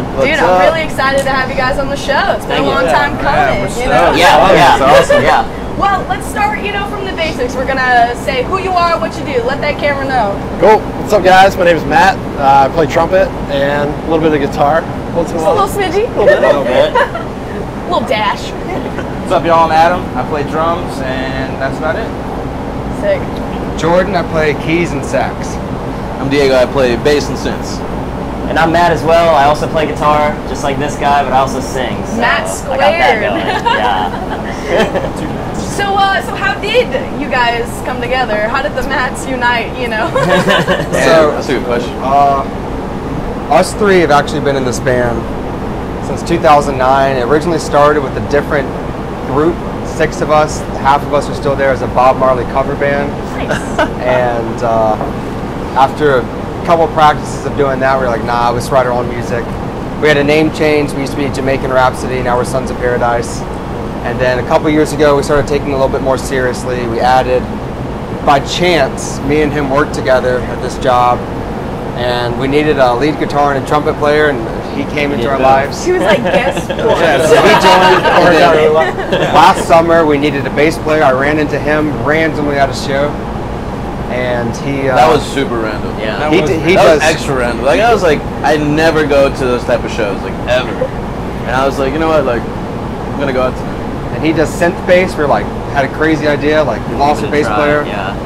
up? how's it going? Dude, What's I'm up? really excited to have you guys on the show. It's been Thank a you. long time Yeah, coming, we're you know? Yeah, Oh, yeah, that's awesome. yeah. Well, let's start, you know, from the basics. We're gonna say who you are, what you do. Let that camera know. Cool. What's up, guys? My name is Matt. Uh, I play trumpet and a little bit of guitar. What's Just a little smidgy, A little bit. little dash. What's up, y'all? I'm Adam. I play drums, and that's about it. Sick. Jordan, I play keys and sax. I'm Diego. I play bass and synths. And I'm Matt as well. I also play guitar, just like this guy, but I also sing. So Matt I got that squared. going. Yeah. So, uh, so how did you guys come together? How did the Mats unite? You know. So- that's a good question. Uh, us three have actually been in this band since 2009. It originally started with a different group, six of us. Half of us are still there as a Bob Marley cover band. nice. And uh, after a couple practices of doing that, We are like, nah, let's write our own music. We had a name change. We used to be Jamaican Rhapsody. Now we're Sons of Paradise. And then a couple years ago, we started taking it a little bit more seriously. We added, by chance, me and him worked together at this job, and we needed a lead guitar and a trumpet player, and he came into Yeah, our boom. lives. He was like, guess what? Yeah, so he joined. it worked out really. Last summer, we needed a bass player. I ran into him randomly at a show, and he. Uh, That was super random. Yeah. He, d- he that does. was extra random. Like I was like, I never go to those type of shows, like ever. And I was like, you know what? Like, I'm gonna go out tonight. and he does synth bass. We're like had a crazy idea, like lost our Give it a bass try, player, Yeah.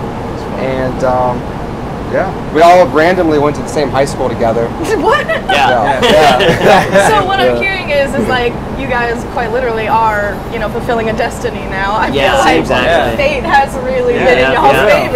and um, yeah, we all randomly went to the same high school together. what? Yeah. yeah. So what I'm hearing is, is like you guys quite literally are, you know, fulfilling a destiny now. I Yeah, feel like exactly. fate has really Yeah, been in yeah, y'all's yeah.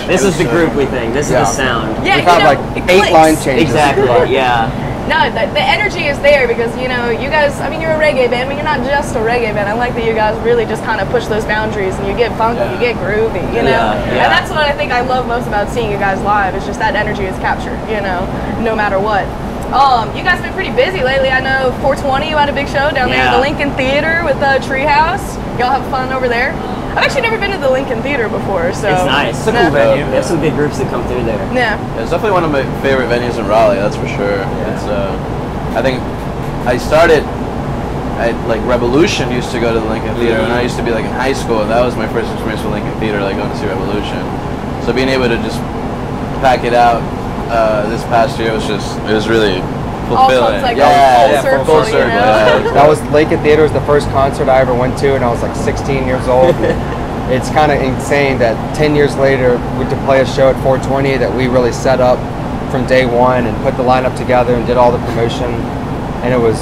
favor. This is the group we think. This Yeah. is the sound. Yeah, We've you had know, like eight clicks. line changes. Exactly. Yeah. No, the, the energy is there because you know you guys. I mean, you're a reggae band, but you're not just a reggae band. I like that you guys really just kind of push those boundaries and you get funky, you get groovy, you know. Yeah, yeah. And that's what I think I love most about seeing you guys live. Is just that energy is captured, you know, no matter what. Um, you guys been pretty busy lately. I know 420. You had a big show down there at the Lincoln Theater with the Treehouse. Y'all have fun over there. I've actually never been to the Lincoln Theater before, so It's nice. It's a cool venue. We have some big groups that come through there. Yeah. Yeah, it's definitely one of my favorite venues in Raleigh. That's for sure. It's uh, I think I started. I like Rebelution used to go to the Lincoln Theater, and I used to be like in high school, that was my first experience with Lincoln Theater, like going to see Rebelution. So being able to just pack it out uh, this past year was just it was really All fulfilling. full- like yeah, full yeah, circle, full you know? yeah. That was Lincoln Theater was the first concert I ever went to, and I was like 16 years old. it's kind of insane that 10 years later, we to play a show at 420 that we really set up from day one and put the lineup together and did all the promotion, and it was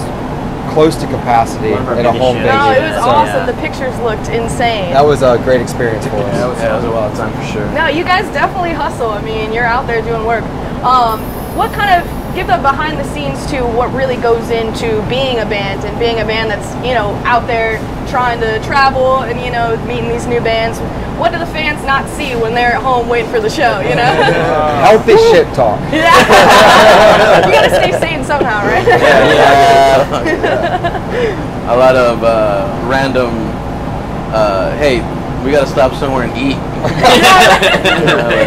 close to capacity One of our at a biggest home venue. No, it was So awesome. yeah. The pictures looked insane. That was a great experience for us. Yeah, it was, yeah, it was a wild time for sure. No, you guys definitely hustle. I mean, you're out there doing work. Um, what kind of give the behind the scenes to what really goes into being a band and being a band that's you know out there trying to travel and you know meeting these new bands. What do the fans not see when they're at home waiting for the show? You know. Healthy shit talk. yeah. you gotta stay sane somehow, right? Yeah. a lot of uh, random. Uh, hey, we gotta stop somewhere and eat.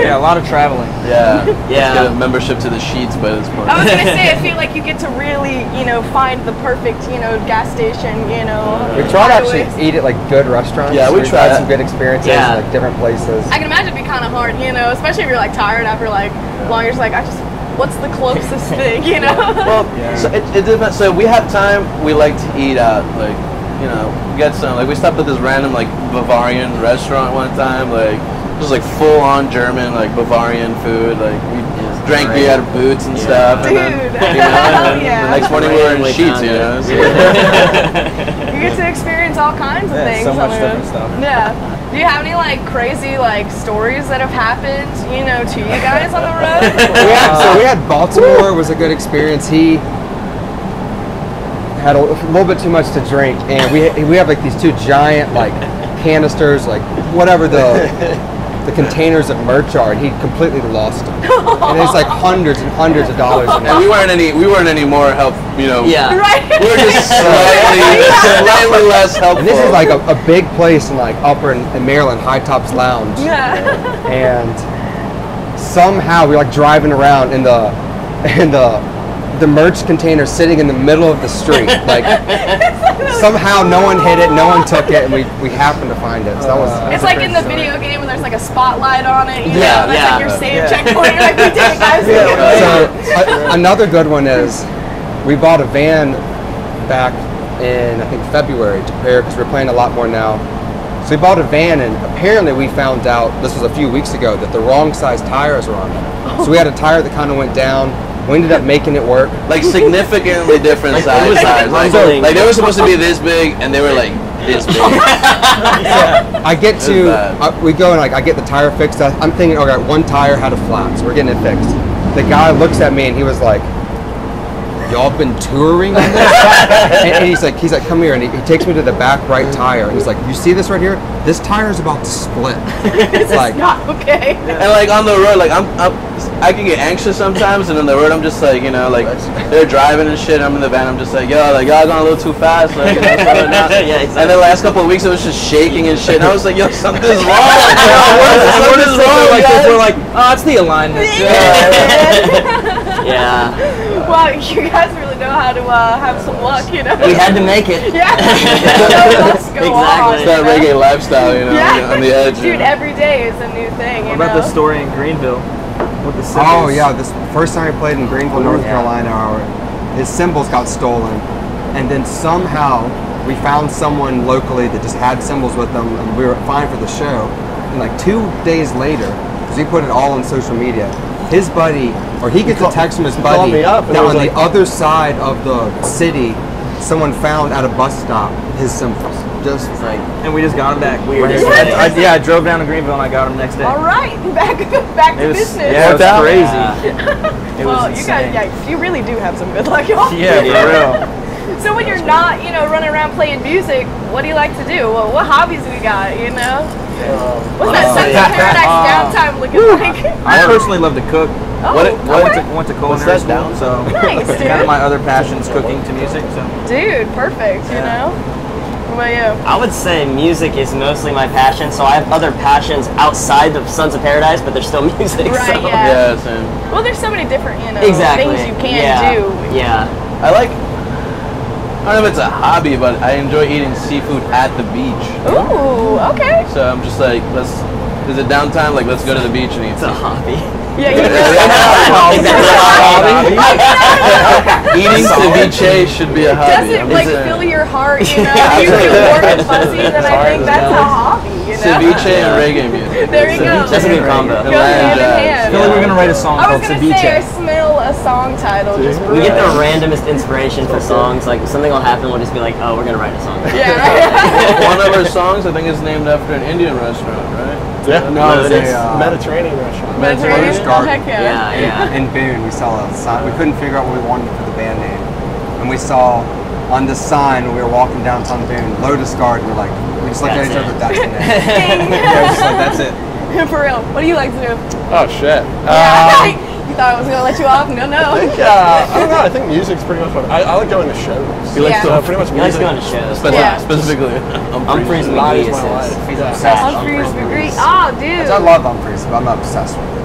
Yeah, a lot of traveling. Yeah. Yeah. Let's get a membership to the Sheetz by this point. I was gonna say, I feel like you get to really, you know, find the perfect, you know, gas station, you know. We try to actually eat at like good restaurants. Yeah, we We've try had that. some good experiences Yeah. in like different places. I can imagine it'd be kind of hard, you know, especially if you're like tired after like long. You're just like, I just, what's the closest thing, you know? well, so it, it depends. So we have time. We like to eat out, like you know, get some. Like we stopped at this random like Bavarian restaurant one time, like just like full on German like Bavarian food. Like we drank great. beer out of boots and Yeah. stuff. and then, Dude. you know, and then Yeah. The next morning we were in Randomly Sheetz, found you know. so- you get to experience all kinds of Yeah, things. so on much the different road. stuff. Yeah. Do you have any like crazy like stories that have happened, you know, to you guys on the road? we had, so we had Baltimore was a good experience. He had a, a little bit too much to drink, and we we have like these two giant like canisters, like whatever the the containers of merch are, and he completely lost them. and it's like hundreds and hundreds of dollars in And we weren't any. We weren't any more help. You know. Yeah. right. We were just slightly, slightly less helpful. And this is like a, a big place in like Upper in, in Maryland, High Tops Lounge. yeah. and somehow we were like driving around in the in the the merch container sitting in the middle of the street. Like somehow no one hit it, no one took it, and we, we happened to find it. So that was uh, It's like in the video game when there's like a spotlight on it. You Yeah, know, that's yeah. like your save checkpoint. You're like, we did it, guys. we did. So a, another good one is we bought a van back in I think February to prepare because we're playing a lot more now. So we bought a van and apparently we found out this was a few weeks ago that the wrong size tires were on it. So we had a tire that kind of went down. We ended up making it work. like significantly different Like, it size was. Like, rumbling. like they were supposed to be this big, and they were like this big. I get to, bad. uh, we go and like I get the tire fixed. I, I'm thinking, okay, one tire had a flat, so we're getting it fixed. The guy looks at me and he was like, "Y'all been touring on this?" and, and he's like, he's like, "Come here," and he, he takes me to the back right tire, and he's like, "You see this right here? This tire is about to split." It's like, Not okay. And like on the road, like I'm, I'm, I can get anxious sometimes, and on the road I'm just like, you know, like they're driving and shit. I'm in the van. I'm just like, yo, like y'all going a little too fast. Like, you know, slow it down. Yeah, exactly. And the last couple of weeks it was just shaking and shit. And I was like, yo, something's wrong. something's wrong. like this, we're like, oh, it's the alignment. Yeah. Wow, you guys really know how to uh, have some luck, you know? We had to make it. Yeah. so let's on. Exactly. It's that you know? reggae lifestyle, you know, Yeah. on the edge. you Dude, know. every day is a new thing. You What about know? the story in Greenville with the oh yeah, this first time we played in Greenville, North Yeah. Carolina, our his cymbals got stolen, and then somehow we found someone locally that just had cymbals with them, and we were fine for the show. And like two days later, because we put it all on social media, his buddy, or he gets a text from his buddy me up that on was the other side of the city, someone found at a bus stop his cymbals. Just like And we just got him back. Weird. I, I- yeah, I drove down to Greenville and I got him next day. All right, back back to It was, business. yeah, it was Worked crazy. Yeah. It well, was you guys, yeah, you really do have some good luck, y'all. Yeah, for real. So when you're not, you know, running around playing music, what do you like to do? Well, what hobbies we got? You know, what's that oh, Sons of Paradise downtime looking like? I personally love to cook. Oh, What, what, okay. went, to, went to What's culinary that school, down? so Nice, dude. kind of my other passions, cooking to music. So Dude, perfect. You know. What about you? I would say music is mostly my passion, so I have other passions outside of Sons of Paradise, but they're still music. Right, so. yeah. Yeah, same. Well, there's so many different, you know, Exactly. things you can yeah. do. Yeah. I like. I don't know if it's a hobby, but I enjoy eating seafood at the beach. Ooh, okay. So I'm just like, let's. Is it downtime? Like, let's go to the beach and eat It's a hobby. Yeah, you Eating ceviche should be a Does hobby. it I'm like saying. fill your heart? You know, you feel warm and fuzzy. Then I think that's a hobby. You know. Ceviche and reggae music. There you go. That's a good combo. And Go hand in uh, hand. I feel like we're gonna write a song I was called gonna say, I Ceviche. Smell a song title. Just We get the randomest inspiration for songs. Like something will happen, we'll just be like, oh, we're gonna write a song. Yeah. Right. One of our songs, I think, is named after an Indian restaurant, right? Yeah. no, it's Lotus. a, uh, Mediterranean restaurant. Mediterranean. Lotus Garden. heck yeah. Yeah, yeah. in Boone, we saw a sign. We couldn't figure out what we wanted for the band name, and we saw on the sign when we were walking downtown Boone, Lotus Garden. We're like, we just looked at That's each other. That's the name. yeah, we're just like, that's it. For real. What do you like to do? Oh shit. Yeah. Um, you thought I was gonna let you off? No, no. I no. think uh, I don't know. I think music's pretty much what I, I like going to shows. You like Yeah. So pretty much He likes music. going to shows. Spec- Yeah. Specifically, Umphrey's Umphrey's McGee is is my his. life. He's Yeah. obsessed. Umphrey's Umphrey's. McGee. Oh, dude. I love Umphrey's, but I'm not obsessed with it.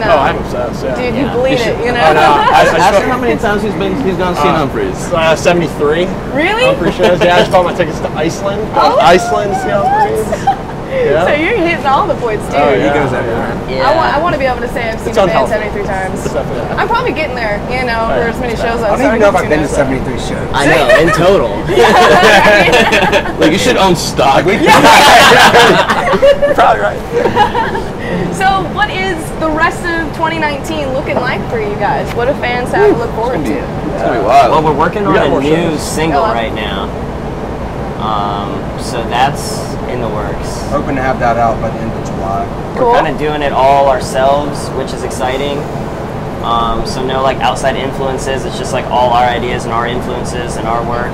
No. Oh, I'm obsessed. Yeah. Dude, you Yeah. bleed it, you know? I know. I, I Ask spent- him how many times he's been he's gone seen Uh, Umphrey's. Uh, 73 really? Umphrey shows. Yeah, I just bought my tickets to Iceland. Oh. Iceland, see Umphrey's. Yeah. So you're hitting all the points, dude. Oh, He yeah. goes everywhere. Yeah. I want, I want to be able to say I've seen It's the band 73 times. I'm probably getting there, you know, Oh, for as many Yeah. shows I I've don't even know if I've been to 73 shows. I know, in total. Like you should own stock. Probably right. So, what is the rest of 2019 looking like for you guys? What do fans have to look forward to? It's gonna be wild. Well, we're working We on got a new shows. single Hello. right now. Um, so that's in the works. Hoping to have that out by the end of July. Cool. We're kind of doing it all ourselves, which is exciting. Um, so no like outside influences. It's just like all our ideas and our influences and our work.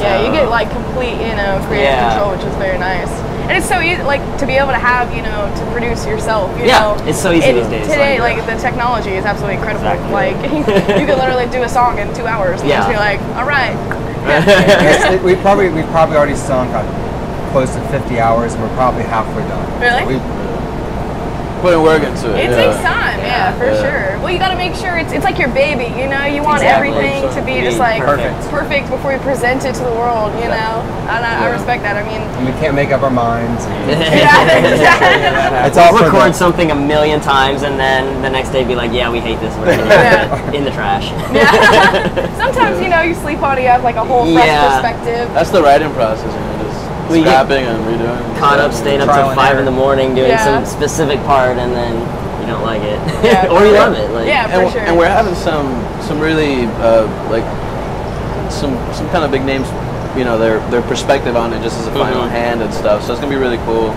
Yeah, you get like complete, you know, creative Yeah. control, which is very nice. And it's so easy, like to be able to have, you know, to produce yourself. You Yeah, know, it's so easy And these days, Today, like- like, the technology is absolutely incredible. Exactly. Like you can literally do a song in two hours and Yeah. just be like, all right. We probably we've probably already sung uh, close to 50 hours, and we're probably halfway done. Really? We, putting work into it. It yeah. takes time, yeah, for Yeah. sure. Well, you got to make sure it's it's like your baby, you know. You want Exactly. everything to be just like Perfect. perfect before you present it to the world, you know. And I, I respect that. I mean, And we can't make up our minds. yeah, exactly. It's all for record the, something a million times and then the next day be like, yeah, we hate this. We're gonna Yeah. in the trash. Yeah. Sometimes you know you sleep on it, you have like a whole fresh Yeah. perspective. That's the writing process, you know, just We get scrapping and redoing. Caught up, staying up Trial till five error. in the morning doing Yeah. some specific part and then you don't like it. Yeah, or you for love it. Like, Yeah, for and, sure. and we're having some some really uh, like some some kind of big names you know their their perspective on it just as a final Mhm. hand and stuff so it's gonna be really cool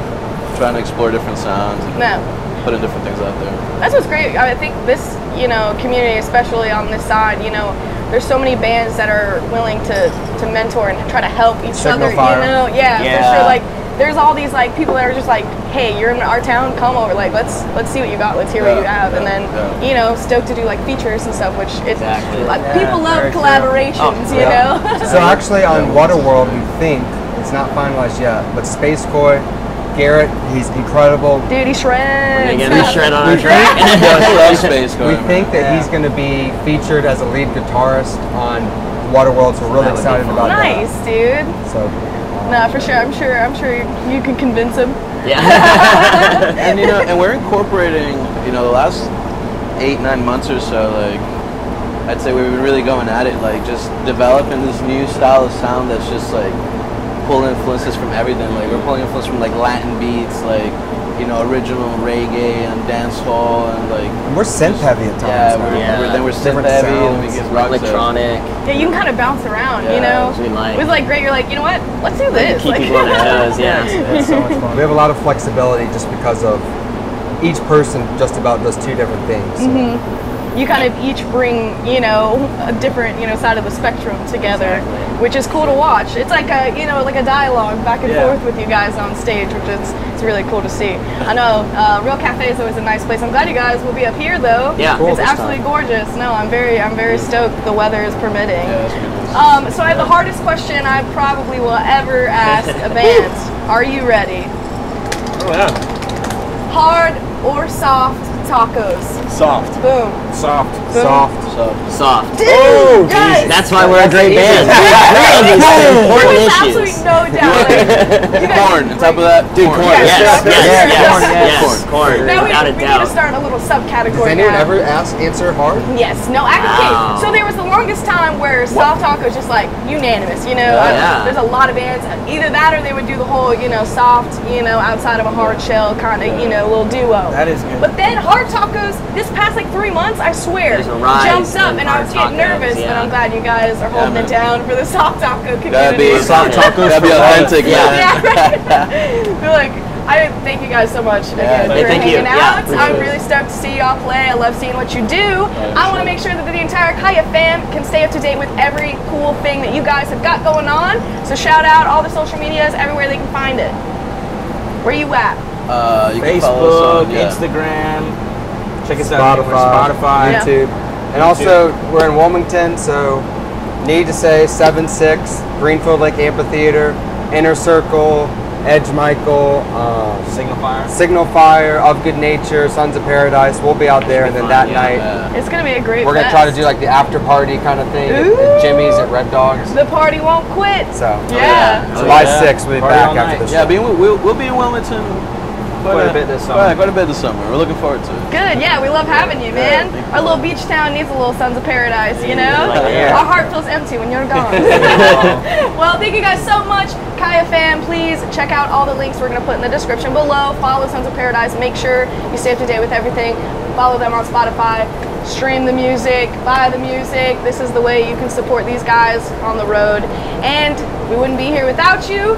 trying to explore different sounds and No. putting different things out there That's what's great. I think this, you know, community, especially on this side, you know, there's so many bands that are willing to to mentor and try to help each Signal other. fire. You know, yeah, for sure. Like, there's all these like people that are just like, hey, you're in our town, come over. Like, let's let's see what you got. Let's hear what you have, and then yeah. you know, stoked to do like features and stuff. Which it's Exactly. like Yeah, people love collaborations. Oh, you yeah. know. So actually on Waterworld, we think it's not finalized yet, but Space Koi, Garrett, he's incredible. Dude, he shreds. We're gonna be shred on our We track. I love space We think that he's going to be featured as a lead guitarist on Waterworld, so we're really That would be excited fun. about nice, dude. So uh, Nah, for sure. I'm sure. I'm sure you, you can convince him. yeah. and you know and we're incorporating you know the last eight nine months or so like I'd say we've been really going at it like just developing this new style of sound that's just like pulling influences from everything like we're pulling influence from like Latin beats like you know original reggae and dancehall and like we're synth heavy at times. yeah, we're, Yeah. we're- then we're synth Different heavy and we get rock Electronic. Yeah, you can kind of bounce around. you know. we like. It was like great. You're like, you know what? Let's do this. Keep like, people on their toes. Yeah. It's so much fun. We have a lot of flexibility just because of each person just about does two different things. so. Mm-hmm. You kind of each bring, you know, a different, you know, side of the spectrum together, which is cool to watch. It's like a, you know, like a dialogue back and Yeah. forth with you guys on stage, which is it's really cool to see. I know uh, Reel Cafe is always a nice place. I'm glad you guys will be up here though. Yeah. Cool it's absolutely gorgeous. No, I'm very, I'm very stoked. The weather is permitting. Yeah. Um, so I have the hardest question I probably will ever ask a band. Are you ready? Oh yeah. Hard or soft tacos? Soft. Boom. Soft. Boom. Soft. so Soft. Dude, Oh, guys. That's why we're a great band. We agree on important issues. absolutely no doubt. Like, you guys corn on top of that Dude, corn. corn. Yes, Yes, yes, yes, yes, yes, corn, yes, yes. corn, Now we, without a we need to start a little Does subcategory anyone now. ever ask answer hard? Yes. No, I Wow. So there was the longest time where soft taco was just like unanimous. You know, Yeah. Yeah. there's a lot of bands. Either that or they would do the whole, you know, soft, you know, outside of a hard shell kind of, you know, little duo. That is good. But then hard tacos, this past like three months, I swear, There's a rise jumped up, and I hard was getting tacos, nervous. But. I'm glad you guys are holding man. it down for the soft taco community. Gotta be Soft tacos Gotta be authentic, Yeah. man. Yeah, right. Look, I thank you guys so much again Hey, for thank hanging Yeah, out. appreciate I'm it. really stoked to see y'all play. I love seeing what you do. I want to make sure that the entire Kaya fam can stay up to date with every cool thing that you guys have got going on. So shout out all the social medias, everywhere they can find it. Where you at? Uh, you can Facebook, us on, yeah. Instagram. Check us out anywhere. Spotify, Spotify. Yeah. YouTube, and also we're in Wilmington, so need to say seven six Greenfield Lake Amphitheater, Inner Circle, Edge Michael, um, Signal Fire. Signal Fire, Of Good Nature, Sons of Paradise. We'll be out there, and then fun, that yeah, night Yeah. It's gonna be a great. we're gonna try to do like the after party kind of thing at, Ooh. at Jimmy's at Red Dogs. The party won't quit. So Yeah. Oh, July yeah. 6th, we'll be Party back after night. this. Yeah, being, we'll, we'll be in Wilmington Quite a bit this summer. Quite, quite a bit this summer. We're looking forward to it. Good, yeah, we love having you, man. thank you. Our little beach town needs a little Sons of Paradise, you know? like it. Our heart feels empty when you're gone. well, thank you guys so much. Kaya fam, please check out all the links we're going to put in the description below. Follow Sons of Paradise. Make sure you stay up to date with everything. Follow them on Spotify. Stream the music, buy the music. This is the way you can support these guys on the road. And we wouldn't be here without you.